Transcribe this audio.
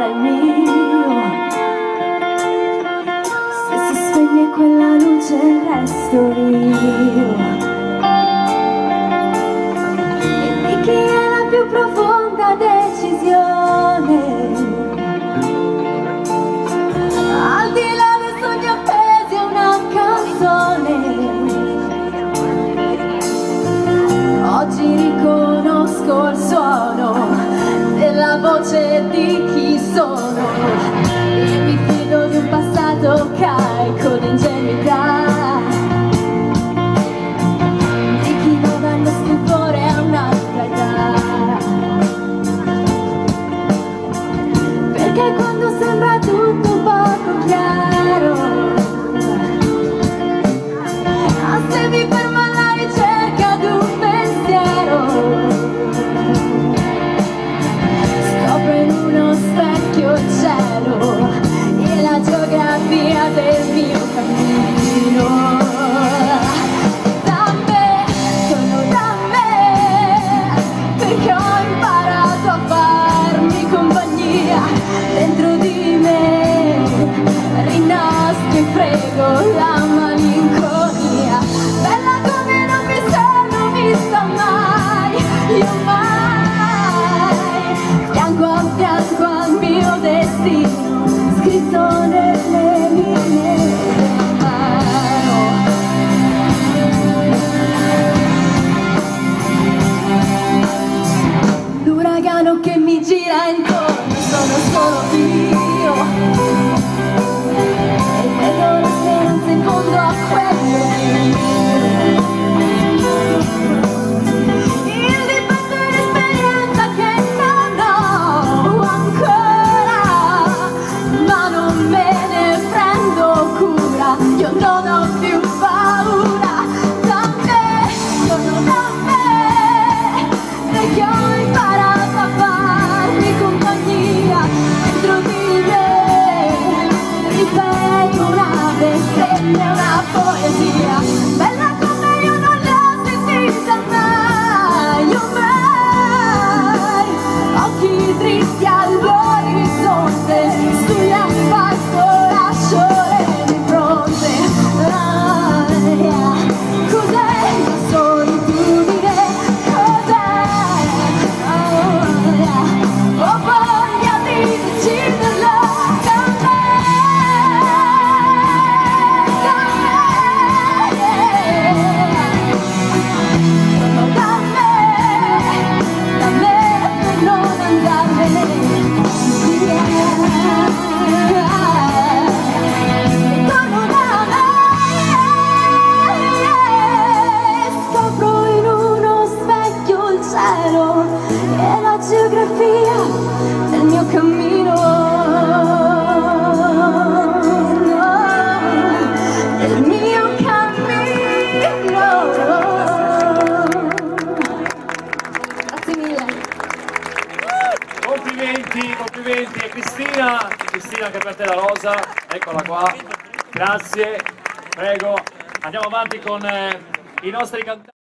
sarai mio. Se si spegne quella luce resto io. E di chi è la più profonda decisione. la poesia. anche per te la rosa, eccola qua. Grazie, prego. Andiamo avanti con eh, i nostri cantanti.